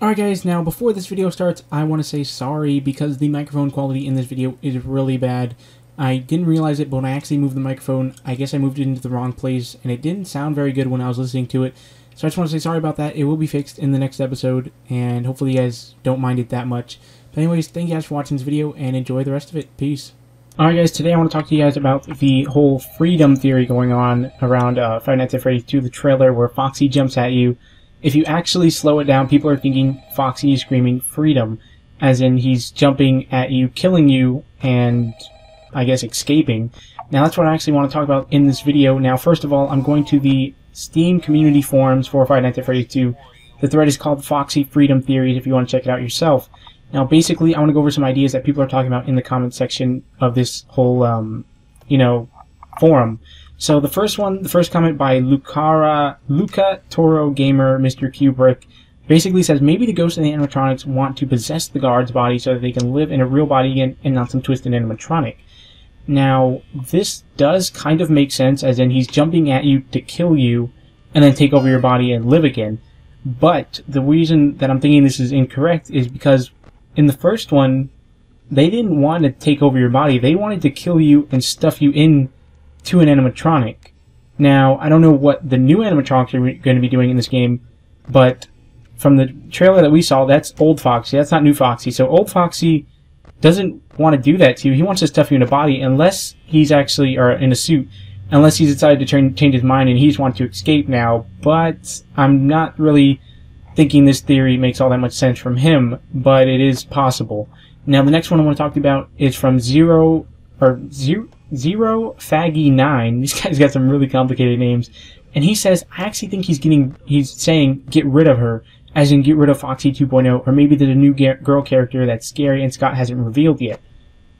Alright guys, now before this video starts, I want to say sorry because the microphone quality in this video is really bad. I didn't realize it, but when I actually moved the microphone, I guess I moved it into the wrong place, and it didn't sound very good when I was listening to it. So I just want to say sorry about that. It will be fixed in the next episode, and hopefully you guys don't mind it that much. But anyways, thank you guys for watching this video, and enjoy the rest of it. Peace. Alright guys, today I want to talk to you guys about the whole freedom theory going on around uh, Five Nights at Freddy's 2, the trailer where Foxy jumps at you, if you actually slow it down, people are thinking Foxy is screaming freedom, as in he's jumping at you, killing you, and I guess escaping. Now that's what I actually want to talk about in this video. Now, first of all, I'm going to the Steam community forums for Five Nights at Freddy's 2. The thread is called Foxy Freedom Theories if you want to check it out yourself. Now, basically, I want to go over some ideas that people are talking about in the comment section of this whole, um, you know, forum. So the first one, the first comment by Lucara, Luca Toro Gamer, Mr. Kubrick, basically says maybe the ghosts and the animatronics want to possess the guard's body so that they can live in a real body again and not some twisted animatronic. Now, this does kind of make sense, as in he's jumping at you to kill you and then take over your body and live again. But the reason that I'm thinking this is incorrect is because in the first one, they didn't want to take over your body. They wanted to kill you and stuff you in to an animatronic. Now, I don't know what the new animatronics are going to be doing in this game, but from the trailer that we saw, that's old Foxy. That's not new Foxy. So old Foxy doesn't want to do that to you. He wants to stuff you in a body unless he's actually, or in a suit, unless he's decided to turn, change his mind and he's want to escape now. But I'm not really thinking this theory makes all that much sense from him, but it is possible. Now, the next one I want to talk about is from Zero, or Zero, Zero Faggy Nine. These guys got some really complicated names, and he says I actually think he's getting he's saying get rid of her, as in get rid of Foxy 2.0, or maybe there's a new girl character that's scary and Scott hasn't revealed yet.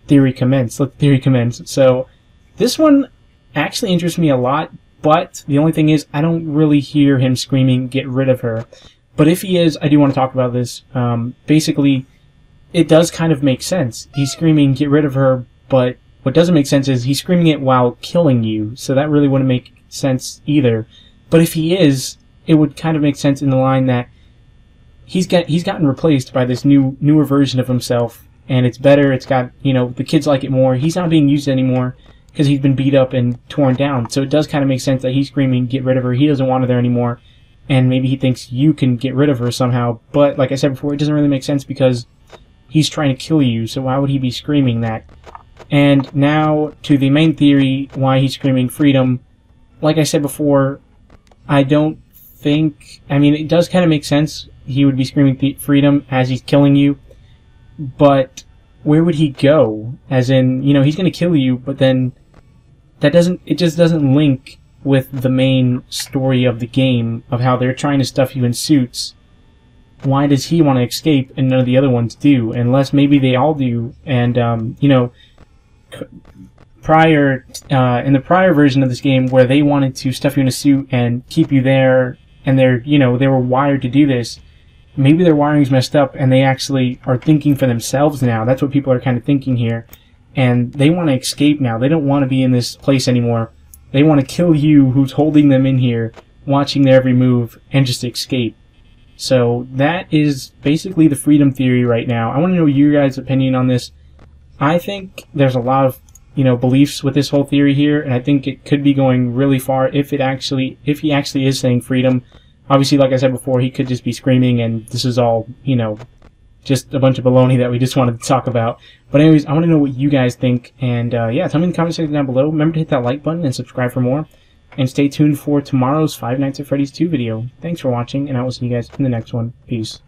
Theory commence. Let the theory commence. So this one actually interests me a lot, but the only thing is I don't really hear him screaming get rid of her. But if he is, I do want to talk about this. Um, basically, it does kind of make sense. He's screaming get rid of her, but what doesn't make sense is he's screaming it while killing you, so that really wouldn't make sense either. But if he is, it would kind of make sense in the line that he's get he's gotten replaced by this new newer version of himself, and it's better. It's got you know the kids like it more. He's not being used anymore because he's been beat up and torn down. So it does kind of make sense that he's screaming, "Get rid of her!" He doesn't want her there anymore, and maybe he thinks you can get rid of her somehow. But like I said before, it doesn't really make sense because he's trying to kill you. So why would he be screaming that? And now to the main theory why he's screaming freedom. Like I said before, I don't think. I mean, it does kind of make sense. He would be screaming freedom as he's killing you, but where would he go? As in, you know, he's going to kill you, but then that doesn't. It just doesn't link with the main story of the game of how they're trying to stuff you in suits. Why does he want to escape and none of the other ones do? Unless maybe they all do, and um, you know prior uh, in the prior version of this game where they wanted to stuff you in a suit and keep you there and they're you know they were wired to do this maybe their wiring's messed up and they actually are thinking for themselves now. That's what people are kind of thinking here. And they want to escape now. They don't want to be in this place anymore. They want to kill you who's holding them in here watching their every move and just escape. So that is basically the freedom theory right now. I want to know your guys opinion on this I think there's a lot of you know beliefs with this whole theory here, and I think it could be going really far if it actually if he actually is saying freedom. Obviously, like I said before, he could just be screaming, and this is all you know, just a bunch of baloney that we just wanted to talk about. But anyways, I want to know what you guys think, and uh, yeah, tell me in the comment section down below. Remember to hit that like button and subscribe for more, and stay tuned for tomorrow's Five Nights at Freddy's 2 video. Thanks for watching, and I will see you guys in the next one. Peace.